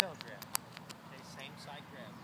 tail grab. Okay, same side grab.